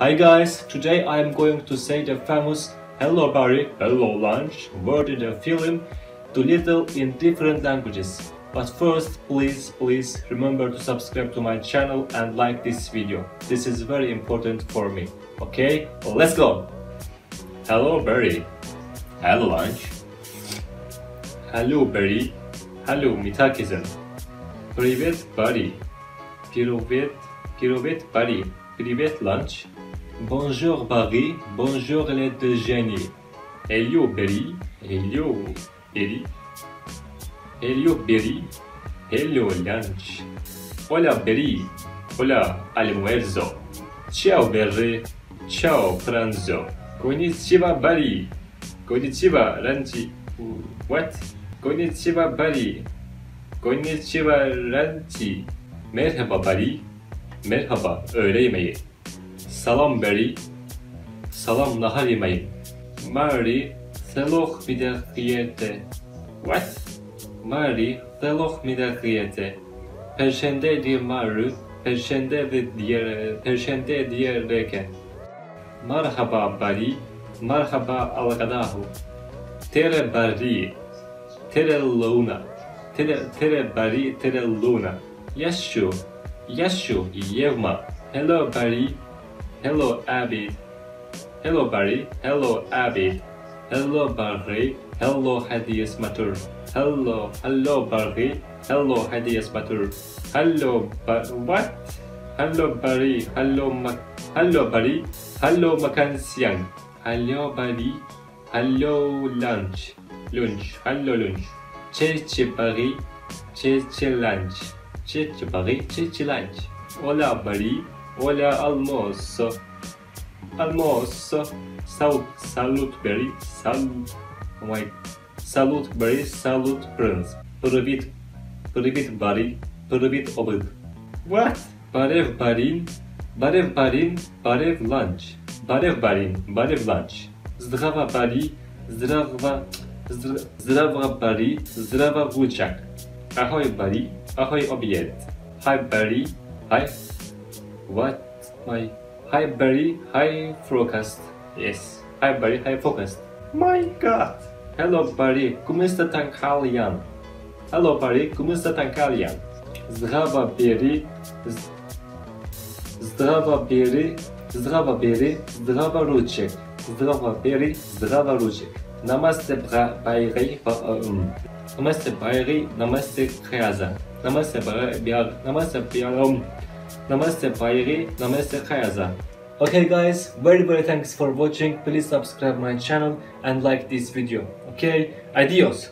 Hi guys, today I am going to say the famous Hello Barry, Hello Lunch word in the film Dolittle in different languages. But first, please, please remember to subscribe to my channel and like this video. This is very important for me. Okay, let's go! Hello Barry, Hello Lunch Hello Barry, Hello Mitakizen Привет, Barry Привет, привет, Barry Привет, Lunch Bonjour Barry, bonjour le déjeuner. Hello Barry, hello Barry. Hello Barry, hello lunch. Hola Barry, hola almuerzo. Ciao Barry, ciao pranzo. Konnichiwa Barry, konnichiwa lunch. What? Konnichiwa Barry, konnichiwa lunch. Merhaba Barry, merhaba öğle yemeği. Salam Barry, salam nahar yemeği. Mary, seloh midakiyete. What? Mary, seloh midakiyete. Perşembe diye Mary, perşembe ve diğer, perşembe diğer reke. Merhaba Barry, merhaba algadahu. Tere Barry, tere luna. Tere, tere Barry, tere luna. Yashu, Yashu, Yevma. Hello Barry, Hello Abid. Hello Barry. Hello Abid. Hello Barry. Hello Hadias Matur. Hello. Hello Barry. Hello Hadias Matur. Hello ba what? Hello Barry. Hello Ma Hello Barry. Hello makan siang. Hello Barry. Hello lunch. Lunch. Hello lunch. Cheche Barry. Cheche lunch. Cheche Barry. Cheche lunch. Hola Barry. Olha almoço. Almoço. Sal, salutberry. Sal, oh my. Salutberry. prince. Prăvit. Prăvit baril. Prăvit obât. What? Barev barin. Barev barin. Barev lunch. Barev barin. Barev lunch. Zdrava bari. Zdrava... Zdrava bari. Zdrava vujak. Ahoy bari. ahoy obiad. Hi bari. Hi what my hi Barry, hi forecast. Yes, hi Barry, hi forecast. My God. Hello Barry, está tan kalian? Hello Barry, está tan kalian? Zdrava Barry, zdrava Barry, zdrava Barry, zdrava ruczek. Zdrava Barry, zdrava ruczek. Namaste Barry, ba- um. Namaste Barry, namaste Kreaza. Namaste Barry, namaste Barry, Namaste Bayri, Namaste Kayaza. Okay guys, very very thanks for watching. Please subscribe my channel and like this video. Okay, adios.